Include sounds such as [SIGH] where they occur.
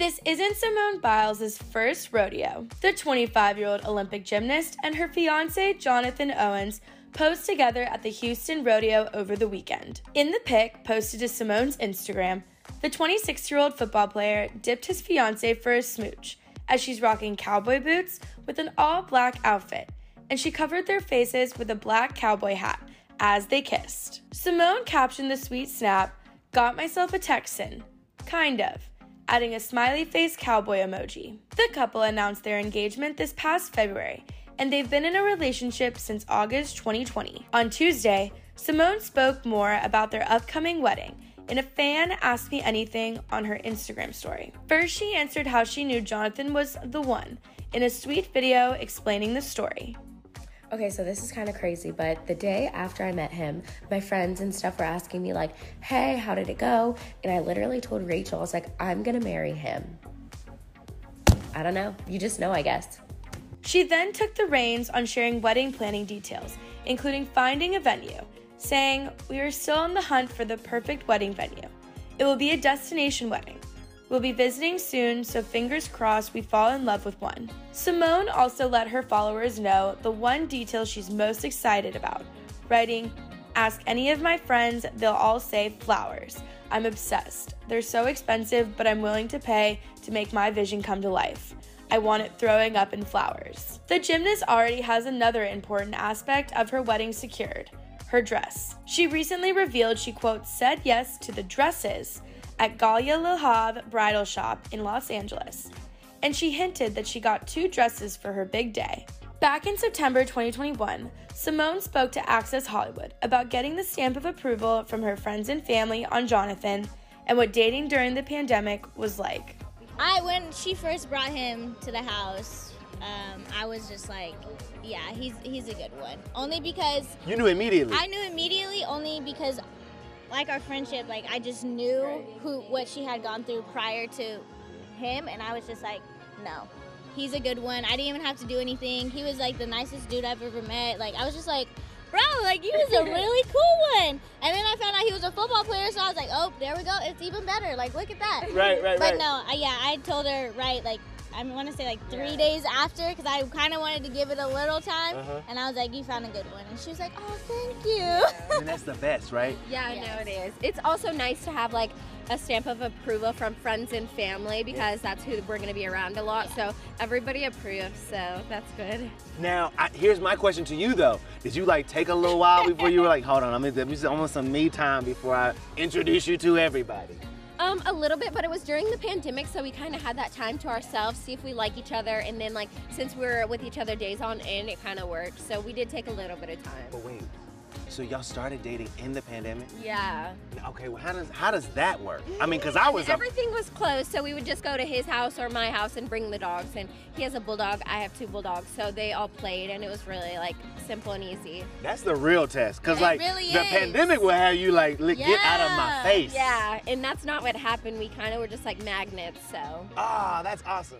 This isn't Simone Biles' first rodeo. The 25 year old Olympic gymnast and her fiance, Jonathan Owens, posed together at the Houston Rodeo over the weekend. In the pic posted to Simone's Instagram, the 26 year old football player dipped his fiance for a smooch as she's rocking cowboy boots with an all black outfit, and she covered their faces with a black cowboy hat as they kissed. Simone captioned the sweet snap, Got myself a Texan. Kind of. Adding a smiley face cowboy emoji. The couple announced their engagement this past February and they've been in a relationship since August 2020. On Tuesday, Simone spoke more about their upcoming wedding in a fan asked me anything on her Instagram story. First, she answered how she knew Jonathan was the one in a sweet video explaining the story. Okay, so this is kind of crazy, but the day after I met him, my friends and stuff were asking me, like, hey, how did it go? And I literally told Rachel, I was like, I'm gonna marry him. I don't know. You just know, I guess. She then took the reins on sharing wedding planning details, including finding a venue, saying, We are still on the hunt for the perfect wedding venue. It will be a destination wedding. We'll be visiting soon, so fingers crossed we fall in love with one. Simone also let her followers know the one detail she's most excited about, writing, Ask any of my friends, they'll all say flowers. I'm obsessed. They're so expensive, but I'm willing to pay to make my vision come to life. I want it throwing up in flowers. The gymnast already has another important aspect of her wedding secured her dress. She recently revealed she, quote, said yes to the dresses at Galia Lahav Bridal Shop in Los Angeles. And she hinted that she got two dresses for her big day. Back in September 2021, Simone spoke to Access Hollywood about getting the stamp of approval from her friends and family on Jonathan and what dating during the pandemic was like. I when she first brought him to the house, um, I was just like, yeah, he's he's a good one. Only because you knew immediately. I knew immediately only because, like our friendship, like I just knew who what she had gone through prior to him, and I was just like, no, he's a good one. I didn't even have to do anything. He was like the nicest dude I've ever met. Like I was just like, bro, like he was a [LAUGHS] really cool one. And then I found out he was a football player, so I was like, oh, there we go. It's even better. Like, look at that. Right, right, but right. no, I, yeah, I told her right, like. I want to say like three days after because I kind of wanted to give it a little time, uh-huh. and I was like, "You found a good one," and she was like, "Oh, thank you." Yeah. [LAUGHS] and that's the best, right? Yeah, yes. no, it is. It's also nice to have like a stamp of approval from friends and family because that's who we're going to be around a lot. So everybody approves, so that's good. Now, I, here's my question to you though: Did you like take a little while before you were like, "Hold on, I'm almost some me time before I introduce you to everybody"? Um, a little bit, but it was during the pandemic, so we kind of had that time to ourselves, see if we like each other, and then like since we are with each other days on end, it kind of worked. So we did take a little bit of time. But wait, so y'all started dating in the pandemic? Yeah. Okay, well how does how does that work? I mean, cause I was everything was closed, so we would just go to his house or my house and bring the dogs. And he has a bulldog, I have two bulldogs, so they all played, and it was really like simple and easy. That's the real test, cause it like really the is. pandemic will have you like yeah. get out of my face. Yeah, and that's not what happened. We kind of were just like magnets, so. Ah, that's awesome.